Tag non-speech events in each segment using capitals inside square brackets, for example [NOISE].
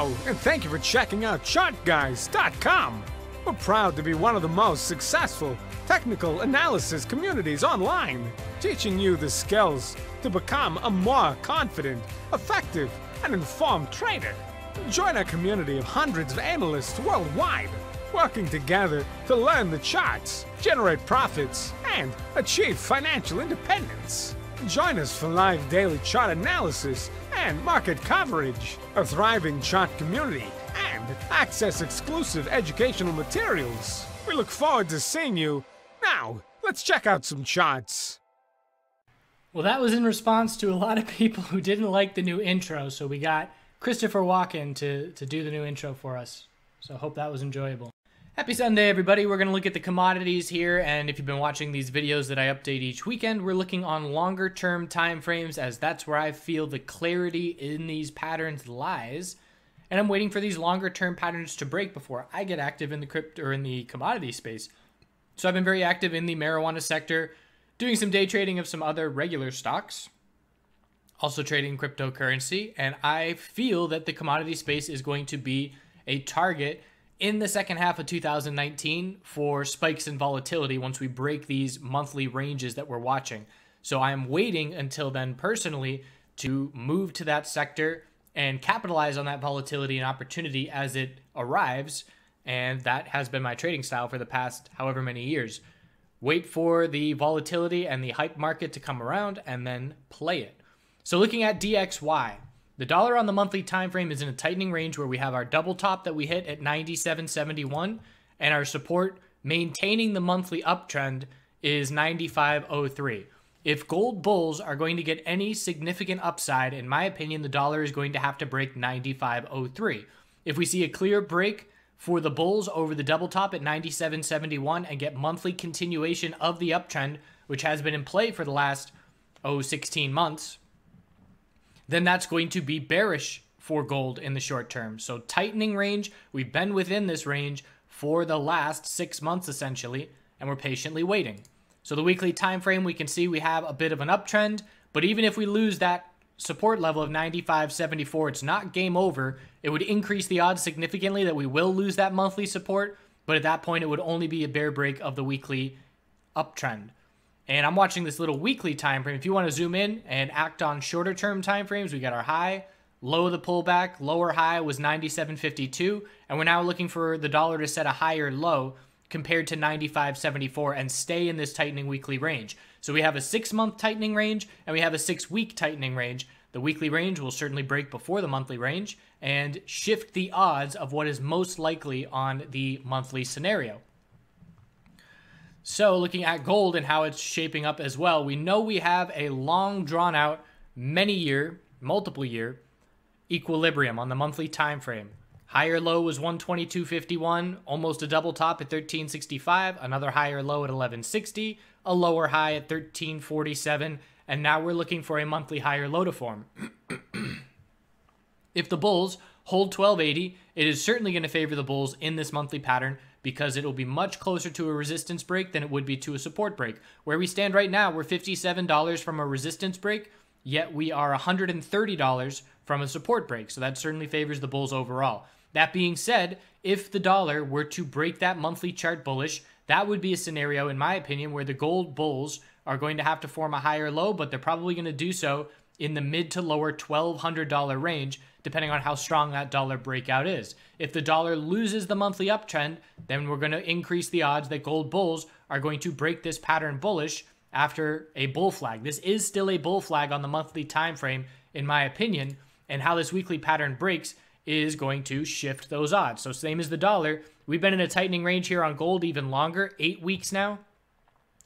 And thank you for checking out ChartGuys.com. We're proud to be one of the most successful technical analysis communities online, teaching you the skills to become a more confident, effective, and informed trader. Join our community of hundreds of analysts worldwide, working together to learn the charts, generate profits, and achieve financial independence. Join us for live daily chart analysis and market coverage, a thriving chart community, and access exclusive educational materials. We look forward to seeing you. Now, let's check out some charts. Well, that was in response to a lot of people who didn't like the new intro, so we got Christopher Walken to, to do the new intro for us. So hope that was enjoyable. Happy Sunday, everybody. We're going to look at the commodities here, and if you've been watching these videos that I update each weekend, we're looking on longer term time frames as that's where I feel the clarity in these patterns lies. And I'm waiting for these longer term patterns to break before I get active in the crypto or in the commodity space. So I've been very active in the marijuana sector, doing some day trading of some other regular stocks, also trading cryptocurrency, and I feel that the commodity space is going to be a target in the second half of 2019 for spikes in volatility once we break these monthly ranges that we're watching. So I'm waiting until then personally to move to that sector and capitalize on that volatility and opportunity as it arrives. And that has been my trading style for the past however many years. Wait for the volatility and the hype market to come around and then play it. So looking at DXY, the dollar on the monthly time frame is in a tightening range where we have our double top that we hit at 97.71 and our support maintaining the monthly uptrend is 95.03. If gold bulls are going to get any significant upside, in my opinion, the dollar is going to have to break 95.03. If we see a clear break for the bulls over the double top at 97.71 and get monthly continuation of the uptrend, which has been in play for the last oh 16 months, then that's going to be bearish for gold in the short term. So tightening range, we've been within this range for the last six months essentially, and we're patiently waiting. So the weekly time frame, we can see we have a bit of an uptrend, but even if we lose that support level of 95.74, it's not game over. It would increase the odds significantly that we will lose that monthly support, but at that point, it would only be a bear break of the weekly uptrend. And I'm watching this little weekly time frame. If you want to zoom in and act on shorter term time frames, we got our high, low of the pullback, lower high was 97.52, and we're now looking for the dollar to set a higher low compared to 95.74 and stay in this tightening weekly range. So we have a 6-month tightening range and we have a 6-week tightening range. The weekly range will certainly break before the monthly range and shift the odds of what is most likely on the monthly scenario. So, looking at gold and how it's shaping up as well, we know we have a long drawn out, many year, multiple year equilibrium on the monthly time frame. Higher low was 122.51, almost a double top at 1365, another higher low at 1160, a lower high at 1347, and now we're looking for a monthly higher low to form. [CLEARS THROAT] if the bulls hold 1280, it is certainly going to favor the bulls in this monthly pattern because it'll be much closer to a resistance break than it would be to a support break. Where we stand right now, we're $57 from a resistance break, yet we are $130 from a support break. So that certainly favors the bulls overall. That being said, if the dollar were to break that monthly chart bullish, that would be a scenario, in my opinion, where the gold bulls are going to have to form a higher low, but they're probably going to do so in the mid to lower $1,200 range, depending on how strong that dollar breakout is. If the dollar loses the monthly uptrend, then we're going to increase the odds that gold bulls are going to break this pattern bullish after a bull flag. This is still a bull flag on the monthly time frame, in my opinion, and how this weekly pattern breaks is going to shift those odds. So same as the dollar, we've been in a tightening range here on gold even longer, eight weeks now.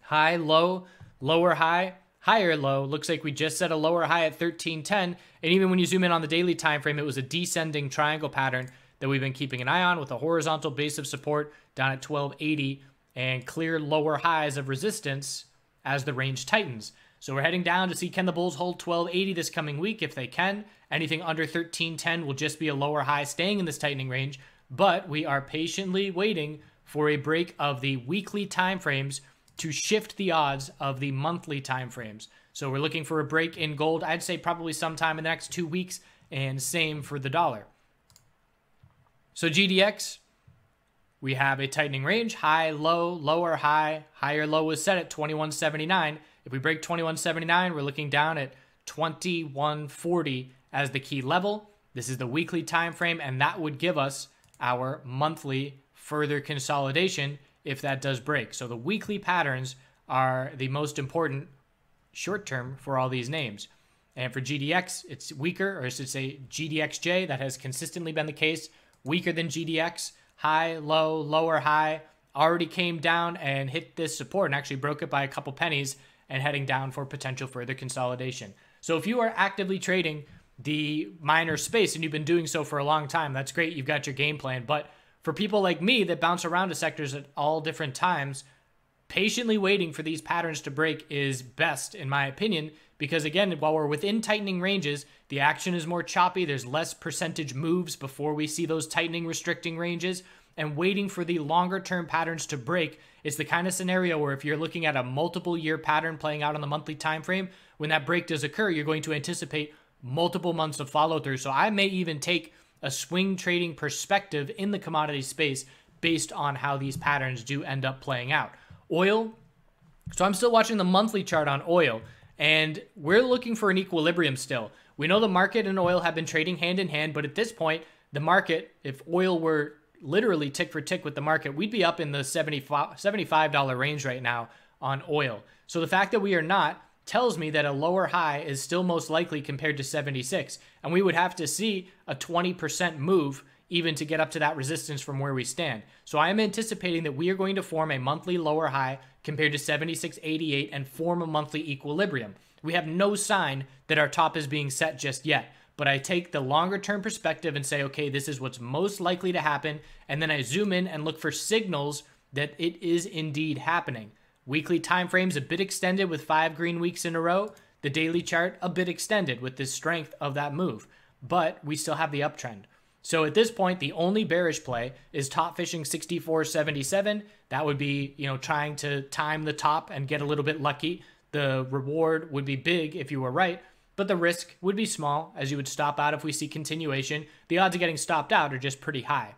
High, low, lower high higher low. Looks like we just set a lower high at 1310. And even when you zoom in on the daily time frame, it was a descending triangle pattern that we've been keeping an eye on with a horizontal base of support down at 1280 and clear lower highs of resistance as the range tightens. So we're heading down to see can the bulls hold 1280 this coming week if they can. Anything under 1310 will just be a lower high staying in this tightening range, but we are patiently waiting for a break of the weekly time frames to shift the odds of the monthly time frames. So we're looking for a break in gold. I'd say probably sometime in the next two weeks, and same for the dollar. So GDX, we have a tightening range, high, low, lower, high, higher low was set at 2179. If we break 2179, we're looking down at 2140 as the key level. This is the weekly time frame, and that would give us our monthly further consolidation if that does break. So the weekly patterns are the most important short term for all these names. And for GDX, it's weaker, or I should say GDXJ, that has consistently been the case, weaker than GDX, high, low, lower, high, already came down and hit this support and actually broke it by a couple pennies and heading down for potential further consolidation. So if you are actively trading the miner space and you've been doing so for a long time, that's great. You've got your game plan. But for people like me that bounce around to sectors at all different times, patiently waiting for these patterns to break is best, in my opinion, because again, while we're within tightening ranges, the action is more choppy. There's less percentage moves before we see those tightening restricting ranges. And waiting for the longer term patterns to break is the kind of scenario where if you're looking at a multiple year pattern playing out on the monthly time frame, when that break does occur, you're going to anticipate multiple months of follow through. So I may even take a swing trading perspective in the commodity space based on how these patterns do end up playing out. Oil, so I'm still watching the monthly chart on oil, and we're looking for an equilibrium still. We know the market and oil have been trading hand in hand, but at this point, the market, if oil were literally tick for tick with the market, we'd be up in the $75 range right now on oil. So the fact that we are not tells me that a lower high is still most likely compared to 76. And we would have to see a 20% move even to get up to that resistance from where we stand. So I am anticipating that we are going to form a monthly lower high compared to 76.88 and form a monthly equilibrium. We have no sign that our top is being set just yet. But I take the longer term perspective and say, okay, this is what's most likely to happen. And then I zoom in and look for signals that it is indeed happening. Weekly time frames a bit extended with five green weeks in a row. The daily chart a bit extended with the strength of that move, but we still have the uptrend. So at this point, the only bearish play is top fishing 64.77. That would be, you know, trying to time the top and get a little bit lucky. The reward would be big if you were right, but the risk would be small as you would stop out if we see continuation. The odds of getting stopped out are just pretty high.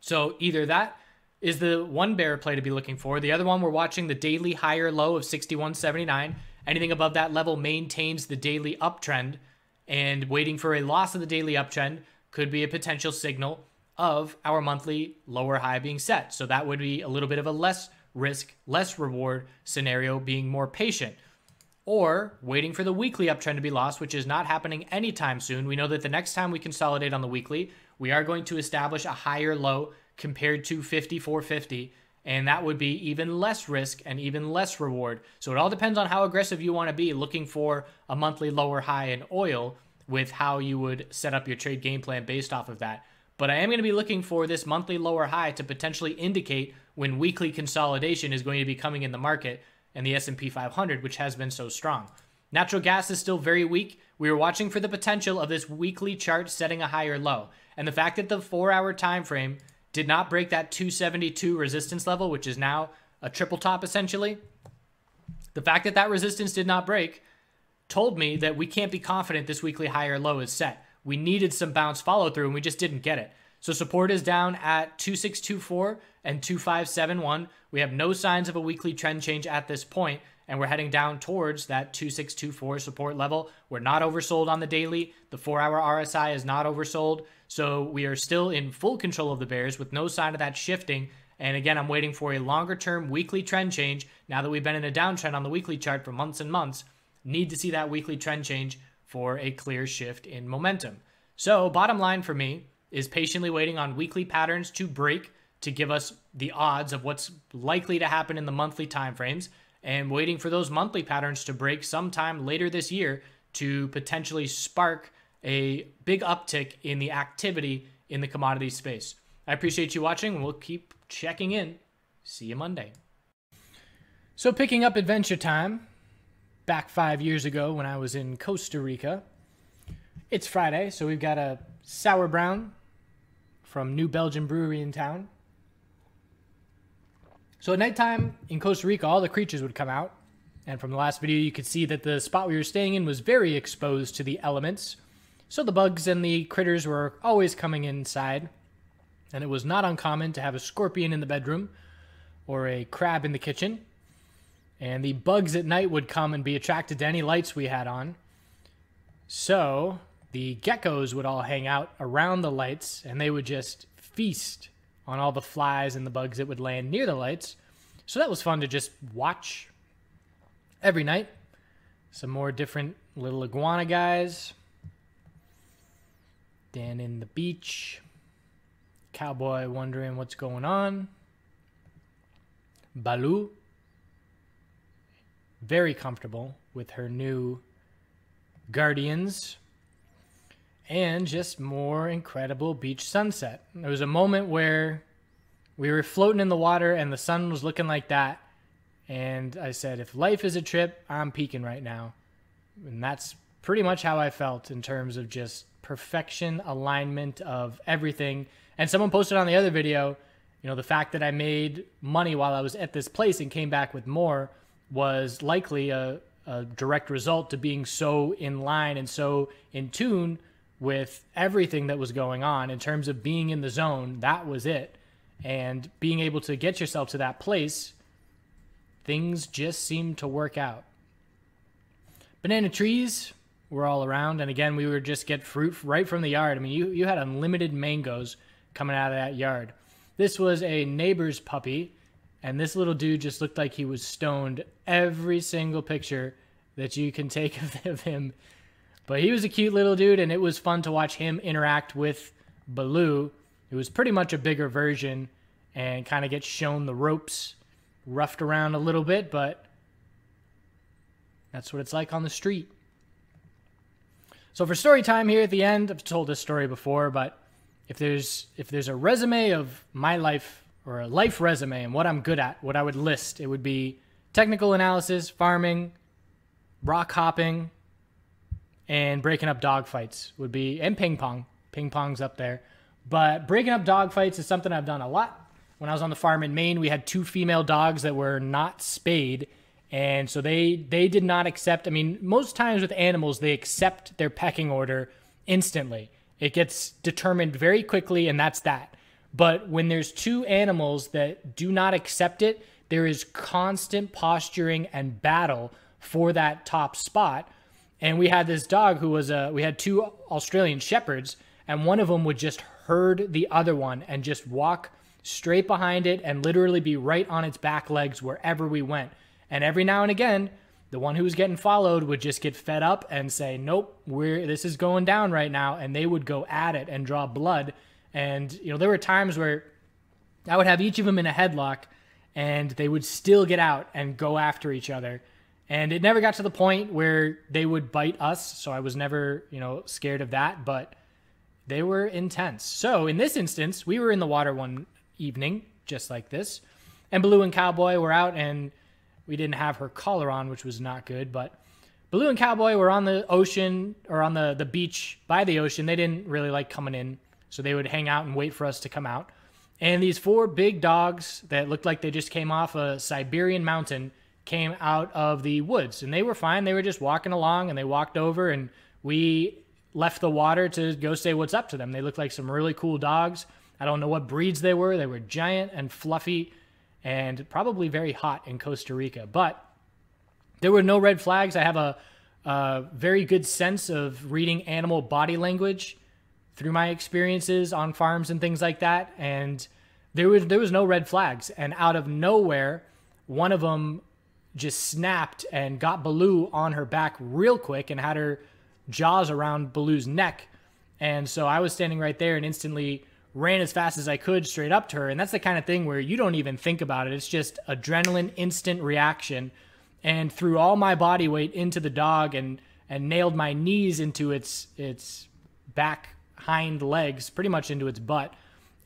So either that is the one bear play to be looking for. The other one, we're watching the daily higher low of 61.79. Anything above that level maintains the daily uptrend, and waiting for a loss of the daily uptrend could be a potential signal of our monthly lower high being set. So that would be a little bit of a less risk, less reward scenario, being more patient. Or waiting for the weekly uptrend to be lost, which is not happening anytime soon. We know that the next time we consolidate on the weekly, we are going to establish a higher low compared to 5450 and that would be even less risk and even less reward. So it all depends on how aggressive you want to be looking for a monthly lower high in oil with how you would set up your trade game plan based off of that. But I am going to be looking for this monthly lower high to potentially indicate when weekly consolidation is going to be coming in the market and the S&P 500 which has been so strong. Natural gas is still very weak. We are watching for the potential of this weekly chart setting a higher low. And the fact that the 4-hour time frame did not break that 272 resistance level, which is now a triple top essentially. The fact that that resistance did not break told me that we can't be confident this weekly higher low is set. We needed some bounce follow through and we just didn't get it. So support is down at 2624 and 2571. We have no signs of a weekly trend change at this point and we're heading down towards that 2624 support level. We're not oversold on the daily. The 4-hour RSI is not oversold. So we are still in full control of the bears with no sign of that shifting. And again, I'm waiting for a longer term weekly trend change. Now that we've been in a downtrend on the weekly chart for months and months, need to see that weekly trend change for a clear shift in momentum. So, bottom line for me is patiently waiting on weekly patterns to break to give us the odds of what's likely to happen in the monthly timeframes and waiting for those monthly patterns to break sometime later this year to potentially spark a big uptick in the activity in the commodity space. I appreciate you watching. We'll keep checking in. See you Monday. So, picking up Adventure Time back five years ago when I was in Costa Rica. It's Friday, so we've got a sour brown from New Belgium Brewery in town. So, at nighttime in Costa Rica, all the creatures would come out. And from the last video, you could see that the spot we were staying in was very exposed to the elements. So the bugs and the critters were always coming inside. And it was not uncommon to have a scorpion in the bedroom or a crab in the kitchen. And the bugs at night would come and be attracted to any lights we had on. So the geckos would all hang out around the lights and they would just feast on all the flies and the bugs that would land near the lights. So that was fun to just watch every night. Some more different little iguana guys. Dan in the beach. Cowboy wondering what's going on. Baloo. Very comfortable with her new guardians. And just more incredible beach sunset. There was a moment where we were floating in the water and the sun was looking like that. And I said, if life is a trip, I'm peaking right now. And that's pretty much how I felt in terms of just perfection, alignment of everything. And someone posted on the other video, you know, the fact that I made money while I was at this place and came back with more was likely a, a direct result to being so in line and so in tune with everything that was going on in terms of being in the zone. That was it. And being able to get yourself to that place, things just seemed to work out. Banana trees were all around, and again, we would just get fruit right from the yard. I mean, you, you had unlimited mangoes coming out of that yard. This was a neighbor's puppy, and this little dude just looked like he was stoned every single picture that you can take [LAUGHS] of him. But he was a cute little dude, and it was fun to watch him interact with Baloo, it was pretty much a bigger version and kind of gets shown the ropes, roughed around a little bit, but that's what it's like on the street. So for story time here at the end, I've told this story before, but if there's if there's a resume of my life or a life resume and what I'm good at, what I would list, it would be technical analysis, farming, rock hopping, and breaking up dog fights would be and ping pong. Ping pong's up there. But breaking up dog fights is something I've done a lot. When I was on the farm in Maine, we had two female dogs that were not spayed. And so they they did not accept. I mean, most times with animals, they accept their pecking order instantly. It gets determined very quickly, and that's that. But when there's two animals that do not accept it, there is constant posturing and battle for that top spot. And we had this dog who was a we had two Australian shepherds, and one of them would just herd the other one and just walk straight behind it and literally be right on its back legs wherever we went. And every now and again, the one who was getting followed would just get fed up and say, "Nope, we're this is going down right now," and they would go at it and draw blood. And you know, there were times where I would have each of them in a headlock, and they would still get out and go after each other. And it never got to the point where they would bite us, so I was never, you know, scared of that. But they were intense. So in this instance, we were in the water one evening, just like this, and Blue and Cowboy were out, and we didn't have her collar on, which was not good. But Blue and Cowboy were on the ocean or on the the beach by the ocean. They didn't really like coming in, so they would hang out and wait for us to come out. And these four big dogs that looked like they just came off a Siberian mountain came out of the woods, and they were fine. They were just walking along, and they walked over, and we left the water to go say what's up to them. They looked like some really cool dogs. I don't know what breeds they were. They were giant and fluffy and probably very hot in Costa Rica. But there were no red flags. I have a, a very good sense of reading animal body language through my experiences on farms and things like that. And there was there was no red flags. And out of nowhere, one of them just snapped and got Baloo on her back real quick and had her jaws around Baloo's neck. And so I was standing right there and instantly ran as fast as I could straight up to her. And that's the kind of thing where you don't even think about it. It's just adrenaline, instant reaction. And threw all my body weight into the dog and, and nailed my knees into its, its back hind legs, pretty much into its butt.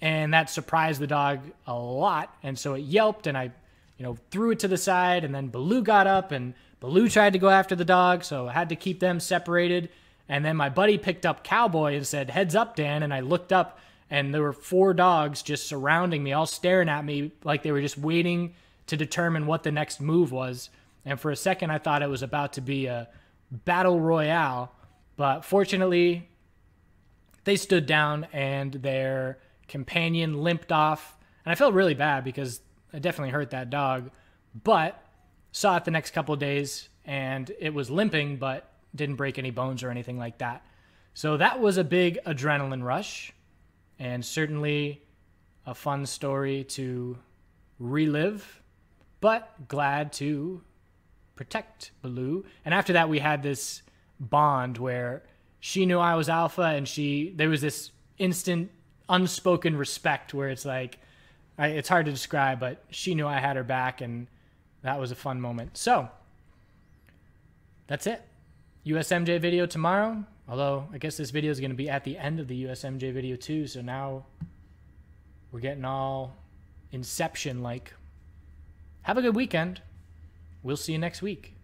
And that surprised the dog a lot. And so it yelped and I, you know, threw it to the side. And then Baloo got up and Baloo tried to go after the dog, so I had to keep them separated. And then my buddy picked up Cowboy and said, Heads up, Dan. And I looked up, and there were four dogs just surrounding me, all staring at me like they were just waiting to determine what the next move was. And for a second, I thought it was about to be a battle royale. But fortunately, they stood down and their companion limped off. And I felt really bad because I definitely hurt that dog. But saw it the next couple days and it was limping, but didn't break any bones or anything like that. So that was a big adrenaline rush and certainly a fun story to relive, but glad to protect Baloo. And after that, we had this bond where she knew I was alpha and she, there was this instant unspoken respect where it's like, I, it's hard to describe, but she knew I had her back and that was a fun moment. So that's it. USMJ video tomorrow. Although I guess this video is going to be at the end of the USMJ video too. So now we're getting all Inception like. Have a good weekend. We'll see you next week.